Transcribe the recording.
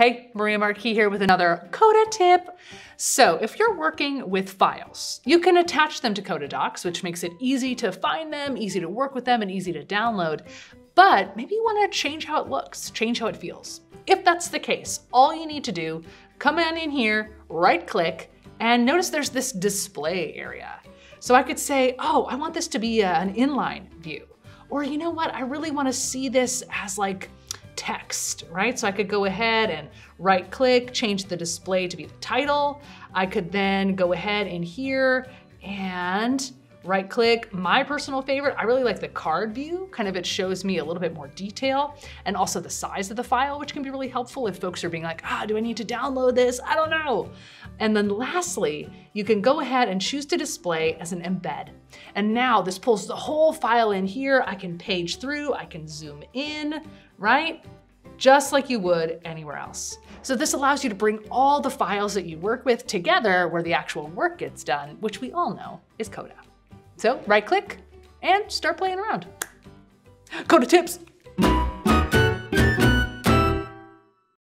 Hey, Maria Marquis here with another Coda tip. So if you're working with files, you can attach them to Coda Docs, which makes it easy to find them, easy to work with them, and easy to download. But maybe you wanna change how it looks, change how it feels. If that's the case, all you need to do, come on in here, right click, and notice there's this display area. So I could say, oh, I want this to be uh, an inline view. Or you know what, I really wanna see this as like text, right? So I could go ahead and right click, change the display to be the title. I could then go ahead in here and right click. My personal favorite, I really like the card view. Kind of it shows me a little bit more detail and also the size of the file, which can be really helpful if folks are being like, ah, do I need to download this? I don't know. And then lastly, you can go ahead and choose to display as an embed. And now this pulls the whole file in here. I can page through, I can zoom in, right? Just like you would anywhere else. So this allows you to bring all the files that you work with together where the actual work gets done, which we all know is Coda. So right click and start playing around. Coda tips.